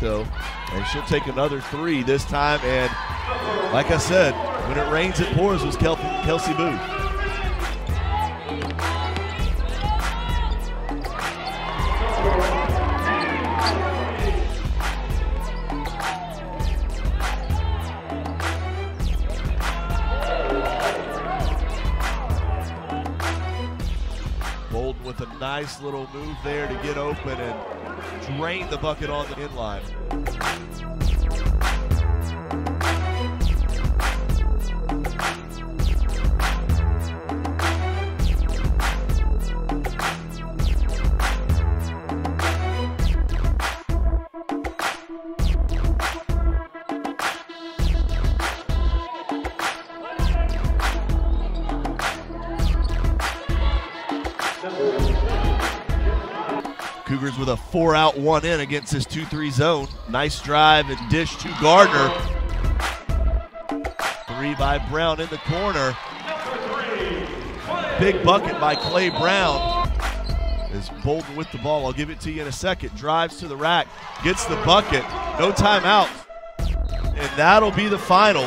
though, and she'll take another three this time. And like I said, when it rains, it pours was Kel- Kelsey Booth. Bolden with a nice little move there to get open and drain the bucket on the inline. Cougars with a four out, one in against this 2 3 zone. Nice drive and dish to Gardner. Three by Brown in the corner. Big bucket by Clay Brown. Is Bolden with the ball. I'll give it to you in a second. Drives to the rack, gets the bucket. No timeout. And that'll be the final.